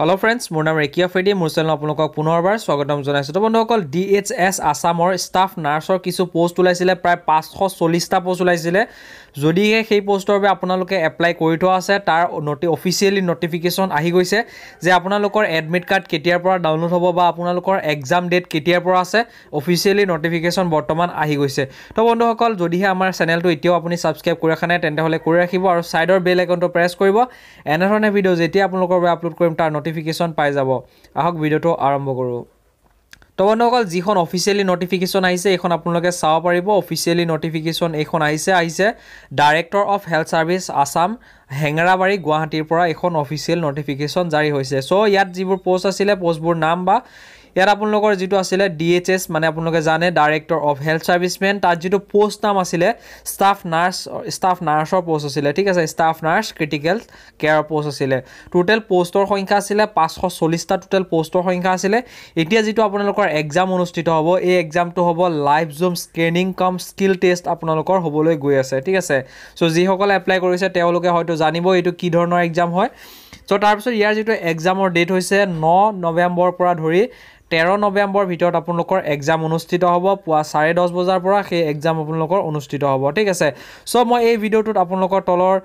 Hello friends মোৰ নাম ৰেকিয়া ফেডি মোৰ চেনেল আপোনালোকক পুনৰবাৰ স্বাগতম জনাইছোঁ। তো বন্ধুসকল ডি এইচ এছ আছামৰ ষ্টাফ নাৰ্ছৰ কিছু পষ্ট ওলাইছিলে প্ৰায় পাঁচশ চল্লিছটা পষ্ট ওলাইছিলে। যদিহে সেই পষ্টৰ বাবে আপোনালোকে এপ্লাই কৰি থোৱা আছে তাৰ নটি অফিচিয়েলি নটিফিকেশ্যন আহি গৈছে যে আপোনালোকৰ এডমিট কাৰ্ড কেতিয়াৰ পৰা ডাউনলোড হ'ব বা আপোনালোকৰ এক্সাম ডেট কেতিয়াৰ পৰা আছে অফিচিয়েলি নটিফিকেশ্যন বৰ্তমান আহি গৈছে। তো বন্ধুসকল যদিহে আমাৰ চেনেলটো এতিয়াও আপুনি ছাবস্ক্ৰাইব কৰি ৰখা নাই তেন্তে হ'লে কৰি ৰাখিব আৰু ছাইডৰ বেল আইকনটো প্ৰেছ কৰিব। এনেধৰণে ভিডিঅ' যেতিয়া আপোনালোকৰ বাবে আপলোড কৰিম তাৰ নটিফিকেশ্যন পাই যাব। আহক ভিডিঅ'টো আৰম্ভ কৰোঁ। তো বন্ধুসকল যিখন অফিচিয়েলি নটিফিকেশ্যন আহিছে এইখন আপোনালোকে চাব পাৰিব। অফিচিয়েলি নটিফিকেশ্যন এইখন আহিছে আহিছে director of health service Assam Hengrabari গুৱাহাটীৰ পৰা এইখন অফিচিয়েল নটিফিকেশ্যন জাৰি হৈছে। চ' ইয়াত যিবোৰ পষ্ট আছিলে পষ্টবোৰ নাম বা ইয়াত আপোনালোকৰ যিটো আছিলে ডি এইচ এছ মানে আপোনালোকে জানে ডাইৰেক্টৰ অফ হেল্থ ছাৰ্ভিচমেন তাত যিটো পষ্ট নাম আছিলে ষ্টাফ নাৰ্ছ ষ্টাফ নাৰ্ছৰ পষ্ট আছিলে ঠিক আছে? Staff nurse critical care post আছিলে। টোটেল পষ্টৰ সংখ্যা আছিলে পাঁচশ চল্লিছটা টোটেল পষ্টৰ সংখ্যা আছিলে। এতিয়া যিটো আপোনালোকৰ এক্সাম অনুষ্ঠিত হ'ব এই এক্সামটো হ'ব লাইভ জুম স্কেনিং কাম স্কিল টেষ্ট আপোনালোকৰ হ'বলৈ গৈ আছে ঠিক আছে? চ' যিসকলে এপ্লাই কৰিছে তেওঁলোকে হয়তো জানিব এইটো কি ধৰণৰ এক্সাম হয়। চ' তাৰপিছত ইয়াৰ যিটো এক্সামৰ ডেট হৈছে ন নৱেম্বৰৰ পৰা ধৰি তেৰ নৱেম্বৰৰ ভিতৰত আপোনালোকৰ এক্সাম অনুষ্ঠিত হ'ব পুৱা চাৰে দহ বজাৰ পৰা সেই এক্সাম আপোনালোকৰ অনুষ্ঠিত হ'ব ঠিক আছে? চ' মই এই ভিডিঅ'টোত আপোনালোকৰ তলৰ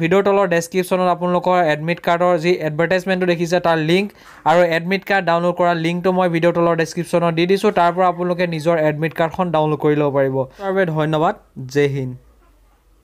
ভিডিঅ'ৰ তলৰ ডেছক্ৰিপশ্যনত আপোনালোকৰ এডমিট কাৰ্ডৰ যি এডভাৰটাইজমেণ্টটো দেখিছে তাৰ লিংক আৰু এডমিট কাৰ্ড ডাউনলোড কৰা লিংকটো মই ভিডিঅ'ৰ তলৰ ডেছক্ৰিপশ্যনত দি দিছোঁ। তাৰ পৰা আপোনালোকে নিজৰ এডমিট কাৰ্ডখন ডাউনলোড কৰি ল'ব পাৰিব। তাৰ বাবে ধন্যবাদ। জয় হিন্দ।